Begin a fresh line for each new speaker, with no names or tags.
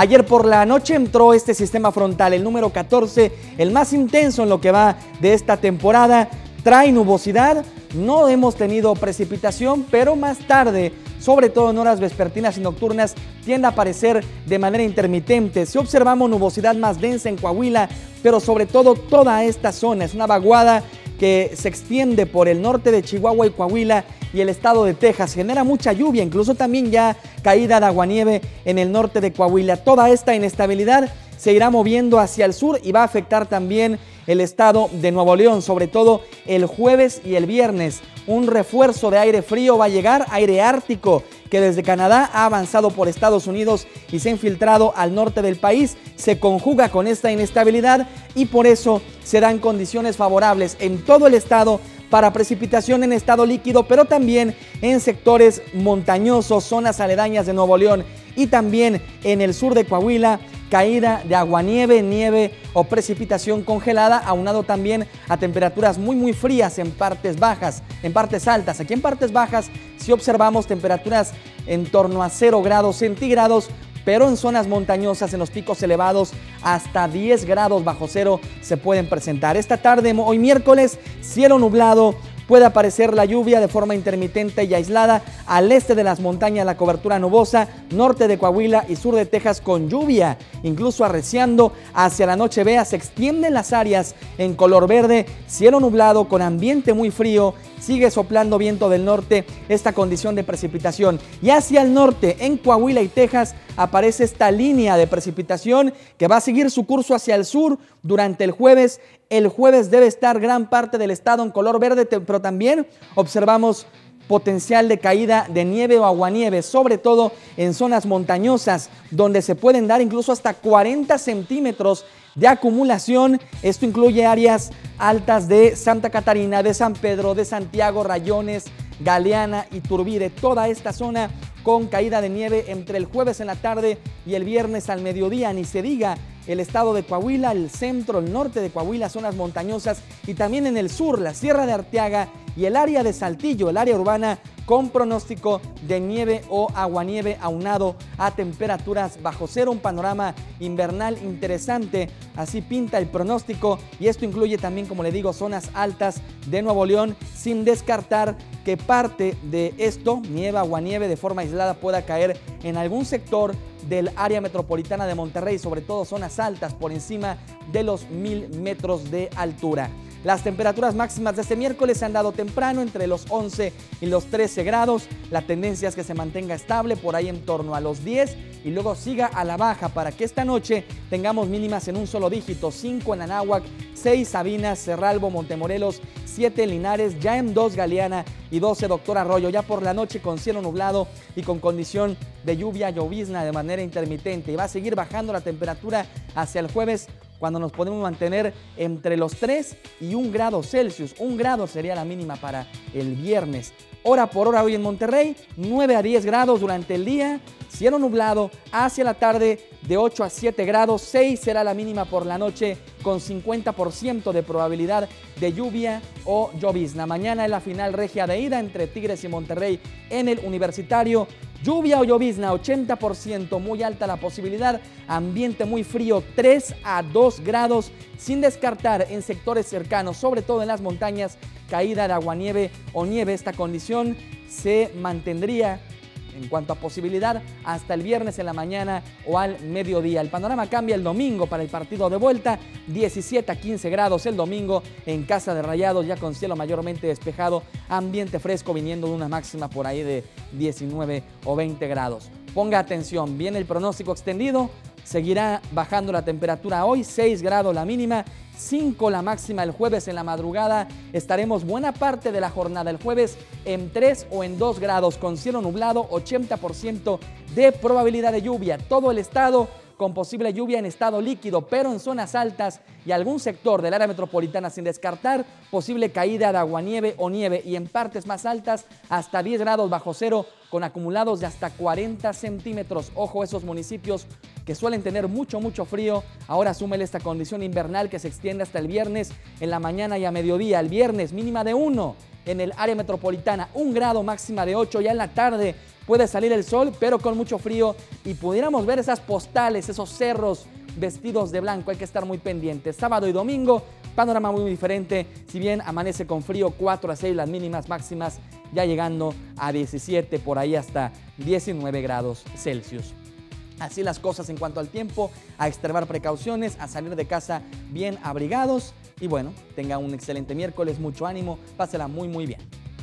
Ayer por la noche entró este sistema frontal, el número 14, el más intenso en lo que va de esta temporada. Trae nubosidad, no hemos tenido precipitación, pero más tarde, sobre todo en horas vespertinas y nocturnas, tiende a aparecer de manera intermitente. Si observamos nubosidad más densa en Coahuila, pero sobre todo toda esta zona, es una vaguada que se extiende por el norte de Chihuahua y Coahuila y el estado de Texas. Genera mucha lluvia, incluso también ya caída de aguanieve en el norte de Coahuila. Toda esta inestabilidad se irá moviendo hacia el sur y va a afectar también el estado de Nuevo León, sobre todo el jueves y el viernes. Un refuerzo de aire frío va a llegar, aire ártico, que desde Canadá ha avanzado por Estados Unidos y se ha infiltrado al norte del país. Se conjuga con esta inestabilidad y por eso se dan condiciones favorables en todo el estado para precipitación en estado líquido, pero también en sectores montañosos, zonas aledañas de Nuevo León y también en el sur de Coahuila, caída de aguanieve, nieve o precipitación congelada, aunado también a temperaturas muy muy frías en partes bajas, en partes altas. Aquí en partes bajas observamos temperaturas en torno a 0 grados centígrados, pero en zonas montañosas, en los picos elevados, hasta 10 grados bajo cero se pueden presentar. Esta tarde, hoy miércoles, cielo nublado, puede aparecer la lluvia de forma intermitente y aislada al este de las montañas la cobertura nubosa, norte de Coahuila y sur de Texas con lluvia, incluso arreciando hacia la noche vea se extienden las áreas en color verde, cielo nublado con ambiente muy frío sigue soplando viento del norte esta condición de precipitación. Y hacia el norte, en Coahuila y Texas, aparece esta línea de precipitación que va a seguir su curso hacia el sur durante el jueves. El jueves debe estar gran parte del estado en color verde, pero también observamos potencial de caída de nieve o aguanieve, sobre todo en zonas montañosas, donde se pueden dar incluso hasta 40 centímetros de acumulación. Esto incluye áreas altas de Santa Catarina, de San Pedro, de Santiago, Rayones, Galeana y Turbide. Toda esta zona con caída de nieve entre el jueves en la tarde y el viernes al mediodía. Ni se diga el estado de Coahuila, el centro, el norte de Coahuila, zonas montañosas y también en el sur, la Sierra de Arteaga y el área de Saltillo, el área urbana con pronóstico de nieve o aguanieve aunado a temperaturas bajo cero, un panorama invernal interesante, así pinta el pronóstico y esto incluye también, como le digo, zonas altas de Nuevo León, sin descartar que parte de esto, nieve, aguanieve de forma aislada, pueda caer en algún sector del área metropolitana de Monterrey, sobre todo zonas altas por encima de los mil metros de altura. Las temperaturas máximas de este miércoles se han dado temprano entre los 11 y los 13 grados. La tendencia es que se mantenga estable por ahí en torno a los 10 y luego siga a la baja para que esta noche tengamos mínimas en un solo dígito, 5 en Anáhuac, 6 Sabinas, Cerralbo, Montemorelos, 7 Linares, ya en 2 Galeana y 12 Doctor Arroyo, ya por la noche con cielo nublado y con condición de lluvia, llovizna de manera intermitente y va a seguir bajando la temperatura hacia el jueves cuando nos podemos mantener entre los 3 y 1 grado Celsius. Un grado sería la mínima para el viernes. Hora por hora hoy en Monterrey, 9 a 10 grados durante el día, cielo nublado, hacia la tarde de 8 a 7 grados, 6 será la mínima por la noche con 50% de probabilidad de lluvia o llovizna. Mañana es la final regia de ida entre Tigres y Monterrey en el Universitario. Lluvia o llovizna, 80%, muy alta la posibilidad. Ambiente muy frío, 3 a 2 grados, sin descartar en sectores cercanos, sobre todo en las montañas, caída de aguanieve o nieve. Esta condición se mantendría en cuanto a posibilidad hasta el viernes en la mañana o al mediodía. El panorama cambia el domingo para el partido de vuelta, 17 a 15 grados el domingo en Casa de Rayados, ya con cielo mayormente despejado, ambiente fresco viniendo de una máxima por ahí de 19 o 20 grados. Ponga atención, viene el pronóstico extendido, seguirá bajando la temperatura hoy, 6 grados la mínima 5 la máxima el jueves en la madrugada. Estaremos buena parte de la jornada el jueves en 3 o en 2 grados con cielo nublado, 80% de probabilidad de lluvia. Todo el estado con posible lluvia en estado líquido, pero en zonas altas y algún sector del área metropolitana sin descartar posible caída de aguanieve o nieve y en partes más altas hasta 10 grados bajo cero con acumulados de hasta 40 centímetros. Ojo, esos municipios que suelen tener mucho, mucho frío, ahora súmele esta condición invernal que se extiende hasta el viernes en la mañana y a mediodía. El viernes mínima de 1 en el área metropolitana, un grado máxima de 8 ya en la tarde puede salir el sol, pero con mucho frío y pudiéramos ver esas postales, esos cerros vestidos de blanco. Hay que estar muy pendientes. Sábado y domingo, panorama muy diferente. Si bien amanece con frío, 4 a 6 las mínimas máximas, ya llegando a 17, por ahí hasta 19 grados Celsius. Así las cosas en cuanto al tiempo, a extremar precauciones, a salir de casa bien abrigados y bueno, tenga un excelente miércoles, mucho ánimo, pásela muy muy bien.